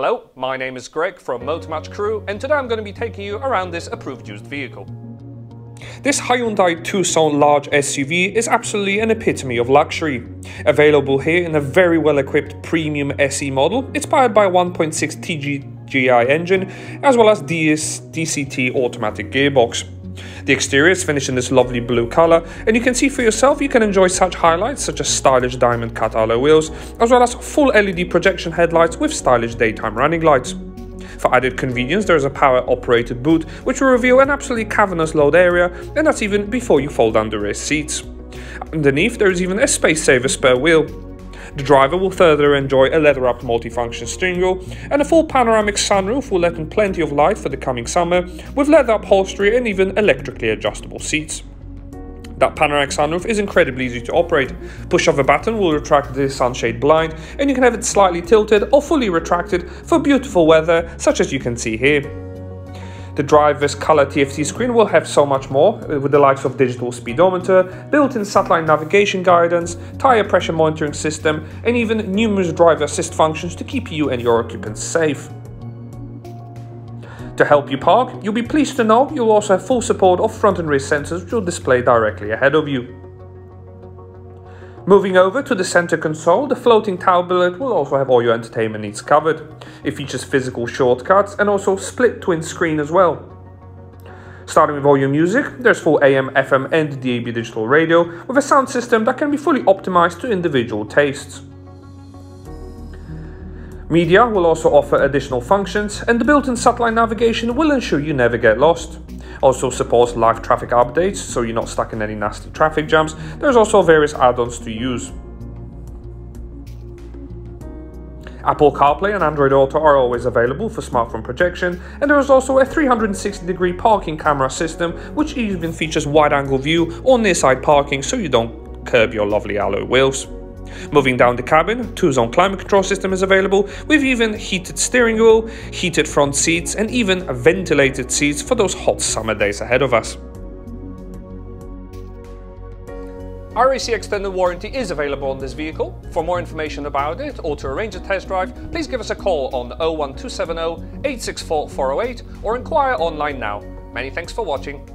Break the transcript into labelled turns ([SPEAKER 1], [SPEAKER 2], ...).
[SPEAKER 1] Hello, my name is Greg from Motor Match Crewe and today I'm going to be taking you around this approved used vehicle. This Hyundai Tucson large SUV is absolutely an epitome of luxury. Available here in a very well equipped premium SE model, it's powered by a 1.6 TGI engine as well as DS DCT automatic gearbox. The exterior is finished in this lovely blue color, and you can see for yourself you can enjoy such highlights such as stylish diamond cut alloy wheels, as well as full LED projection headlights with stylish daytime running lights. For added convenience, there is a power-operated boot, which will reveal an absolutely cavernous load area, and that's even before you fold down the rear seats. Underneath, there is even a space-saver spare wheel. The driver will further enjoy a leather-wrapped multifunction steering wheel, and a full panoramic sunroof will let in plenty of light for the coming summer, with leather upholstery and even electrically adjustable seats. That panoramic sunroof is incredibly easy to operate. Push of a button will retract the sunshade blind, and you can have it slightly tilted or fully retracted for beautiful weather, such as you can see here. The driver's color TFT screen will have so much more, uh, with the likes of digital speedometer, built-in satellite navigation guidance, tire pressure monitoring system, and even numerous driver assist functions to keep you and your occupants safe. To help you park, you'll be pleased to know you'll also have full support of front and rear sensors which will display directly ahead of you. Moving over to the center console, the floating tablet will also have all your entertainment needs covered. It features physical shortcuts and also split twin screen as well. Starting with all your music, there's full AM, FM and DAB digital radio with a sound system that can be fully optimized to individual tastes. Media will also offer additional functions and the built-in satellite navigation will ensure you never get lost. Also supports live traffic updates so you're not stuck in any nasty traffic jams. There's also various add-ons to use. Apple CarPlay and Android Auto are always available for smartphone projection, and there is also a 360 degree parking camera system, which even features wide angle view or near side parking so you don't curb your lovely alloy wheels. Moving down the cabin, two-zone climate control system is available with even heated steering wheel, heated front seats and even ventilated seats for those hot summer days ahead of us. RAC Extended Warranty is available on this vehicle. For more information about it or to arrange a test drive, please give us a call on 01270 864 408 or inquire online now. Many thanks for watching.